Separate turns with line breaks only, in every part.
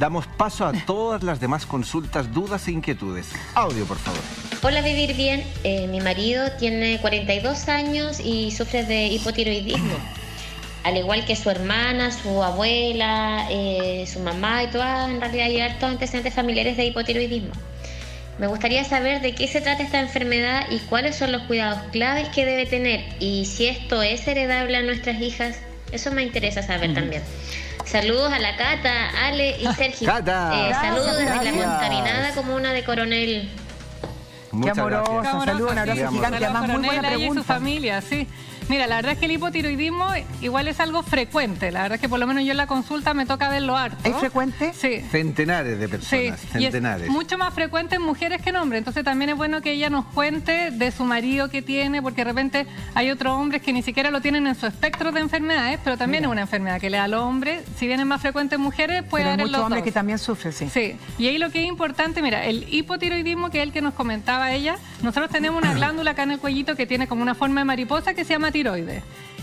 damos paso a todas las demás consultas, dudas e inquietudes. Audio, por favor.
Hola, Vivir Bien. Eh, mi marido tiene 42 años y sufre de hipotiroidismo. Al igual que su hermana, su abuela, eh, su mamá y todas, en realidad hay hartos antecedentes familiares de hipotiroidismo. Me gustaría saber de qué se trata esta enfermedad y cuáles son los cuidados claves que debe tener y si esto es heredable a nuestras hijas. Eso me interesa saber también. Saludos a la Cata, Ale y Sergio.
Cata.
Eh, saludos desde la contaminada comuna de Coronel.
Muchas
Qué amoroso,
gracias.
saludos, un abrazo gigante. Además, muy buena
ella y su
pregunta.
familia, sí. Mira, la verdad es que el hipotiroidismo igual es algo frecuente. La verdad es que por lo menos yo en la consulta me toca verlo harto.
¿Es frecuente?
Sí.
Centenares de
Sí,
personas,
y es
centenares.
mucho más frecuente en mujeres que en hombres. Entonces también es bueno que ella nos cuente de su marido que tiene, porque de repente hay otros hombres que ni siquiera lo tienen en su espectro de enfermedades, pero también es una enfermedad que le da al hombre. Si bien es más frecuente en mujeres, puede
Pero hay
haber en
muchos
los
hombres
dos.
que también sufren, sí.
Sí, y ahí lo que es importante, mira, el hipotiroidismo, que es el que nos comentaba ella, nosotros tenemos una glándula acá en el cuellito que tiene como una forma de mariposa que se llama tiroides.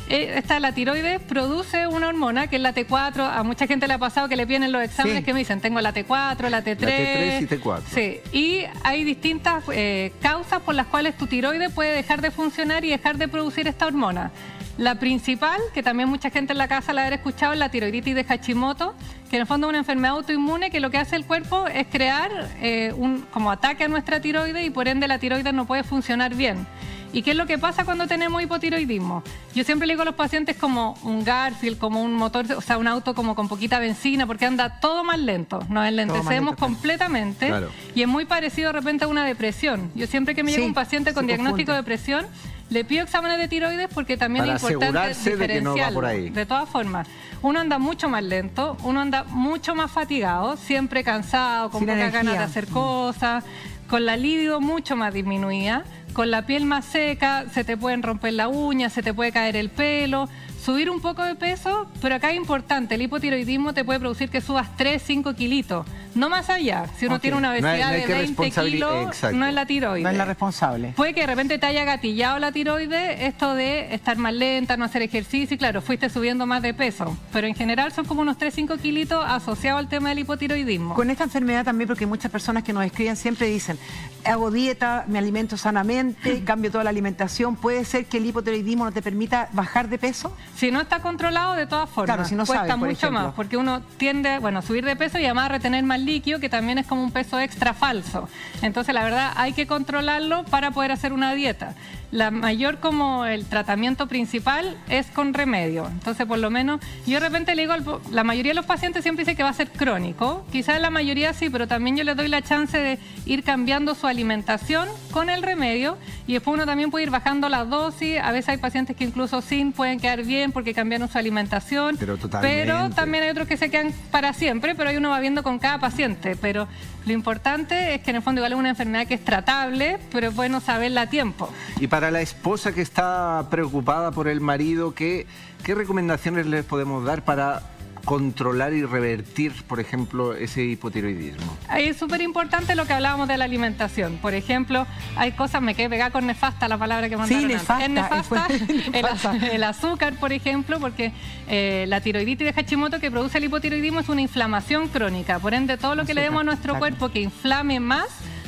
Eh, Esta, la tiroides produce una hormona que es la T4. A mucha gente le ha pasado que le piden en los exámenes
Sí.
que me dicen, tengo la T4, la T3.
T3 y T4.
Sí, y hay distintas eh, causas por las cuales tu tiroides puede dejar de funcionar y dejar de producir esta hormona. La principal, que también mucha gente en la casa la habrá escuchado, es la tiroiditis de Hashimoto, que en el fondo es una enfermedad autoinmune que lo que hace el cuerpo es crear eh, un como ataque a nuestra tiroides y por ende la tiroides no puede funcionar bien. ¿Y qué es lo que pasa cuando tenemos hipotiroidismo? Yo siempre le digo a los pacientes como un Garfield, como un motor, o sea, un auto como con poquita benzina, porque anda todo más lento. Nos enlentecemos completamente
Claro.
y es muy parecido de repente a una depresión. Yo siempre que me llega
Sí,
un paciente con diagnóstico de depresión, le pido exámenes de tiroides porque también
Para
es importante
asegurarse de que no va
diferenciarlo.
por ahí.
De todas formas, uno anda mucho más lento, uno anda mucho más fatigado, siempre cansado, con
Sin
pocas
energía.
ganas de hacer cosas, con la libido mucho más disminuida, con la piel más seca, se te pueden romper la uña, se te puede caer el pelo, subir un poco de peso, pero acá es importante, el hipotiroidismo te puede producir que subas 3, 5 kilitos, no más allá. Si uno tiene una
No hay-
obesidad
no hay
de
que
20
responsabili-
kilos,
Exacto.
no es la tiroides.
No es la responsable.
Puede que de repente te haya gatillado la tiroides esto de estar más lenta, no hacer ejercicio, y claro, fuiste subiendo más de peso. Pero en general son como unos 3-5 kilitos asociados al tema del hipotiroidismo.
Con esta enfermedad también, porque muchas personas que nos escriben siempre dicen, hago dieta, me alimento sanamente, cambio toda la alimentación. ¿Puede ser que el hipotiroidismo no te permita bajar de peso?
Si no está controlado, de todas formas,
Claro, si no
cuesta mucho
ejemplo.
más, porque uno tiende bueno, a subir de peso y además a retener más líquido, que también es como un peso extra falso. Entonces, la verdad, hay que controlarlo para poder hacer una dieta. La mayor como el tratamiento principal es con remedio. Entonces, por lo menos, yo de repente le digo, al la mayoría de los pacientes siempre dice que va a ser crónico. Quizás la mayoría sí, pero también yo les doy la chance de ir cambiando su alimentación con el remedio y después uno también puede ir bajando la dosis. A veces hay pacientes que incluso sin pueden quedar bien porque cambiaron su alimentación.
Pero
también hay otros que se quedan para siempre, pero ahí uno va viendo con cada paciente. Pero lo importante es que en el fondo igual es una enfermedad que es tratable, pero es bueno saberla a tiempo.
Y para la esposa que está preocupada por el marido, ¿qué, qué recomendaciones les podemos dar para controlar y revertir, por ejemplo, ese hipotiroidismo?
Ahí es súper importante lo que hablábamos de la alimentación. Por ejemplo, hay cosas, me quedé pegada con nefasta, la palabra que mandaron antes.
nefasta,
Es nefasta el, azúcar, por ejemplo, porque eh, la tiroiditis de Hashimoto que produce el hipotiroidismo es una inflamación crónica. Por ende, todo lo que le demos a nuestro
claro.
cuerpo que inflame más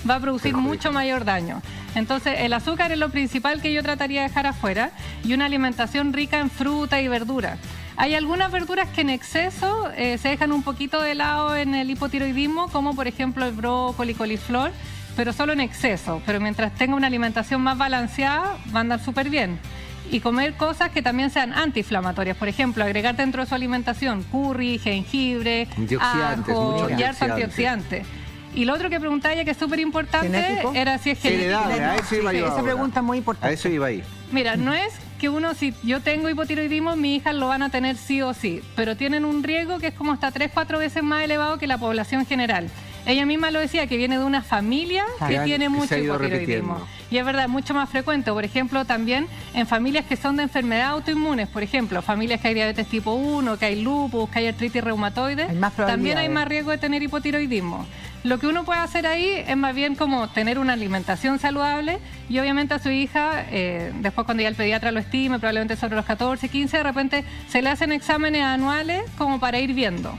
va a producir mucho mayor daño. Entonces, el azúcar es lo principal que yo trataría de dejar afuera y una alimentación rica en fruta y verdura. Hay algunas verduras que en exceso eh, se dejan un poquito de lado en el hipotiroidismo, como por ejemplo el brócoli, coliflor, pero solo en exceso. Pero mientras tenga una alimentación más balanceada, va a andar súper bien. Y comer cosas que también sean antiinflamatorias. Por ejemplo, agregar dentro de su alimentación curry, jengibre, ajo y harto
antioxidante.
Y lo otro que preguntaba ella que es súper importante era si es genético.
Heredable, a eso iba
Sí,
yo
esa
ahora.
pregunta es muy
A
importante.
eso iba ahí.
Mira, no es que uno, si yo tengo hipotiroidismo, mis hijas lo van a tener sí o sí, pero tienen un riesgo que es como hasta 3, 4 veces más elevado que la población general. Ella misma lo decía, que viene de una familia
Que
tiene
que
mucho hipotiroidismo. Y es verdad, mucho más frecuente. Por ejemplo, también en familias que son de enfermedades autoinmunes, por ejemplo, familias que hay diabetes tipo 1, que hay lupus, que hay artritis reumatoide,
Hay
también hay más riesgo de tener hipotiroidismo. Lo que uno puede hacer ahí es más bien como tener una alimentación saludable y obviamente a su hija, eh, después cuando ya el pediatra lo estime, probablemente sobre los 14, 15, de repente se le hacen exámenes anuales como para ir viendo.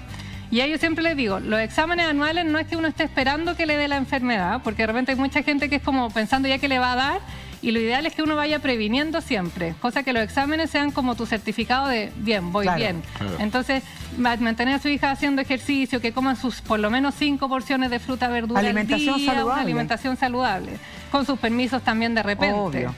Y ahí yo siempre les digo, los exámenes anuales no es que uno esté esperando que le dé la enfermedad, porque de repente hay mucha gente que es como pensando ya que le va a dar, y lo ideal es que uno vaya previniendo siempre, cosa que los exámenes sean como tu certificado de bien, voy
Claro,
bien.
claro.
Entonces, ma- mantener a su hija haciendo ejercicio, que coman sus por lo menos cinco porciones de fruta, verdura
Alimentación
al día,
saludable.
una alimentación saludable, con sus permisos también de repente.
Obvio.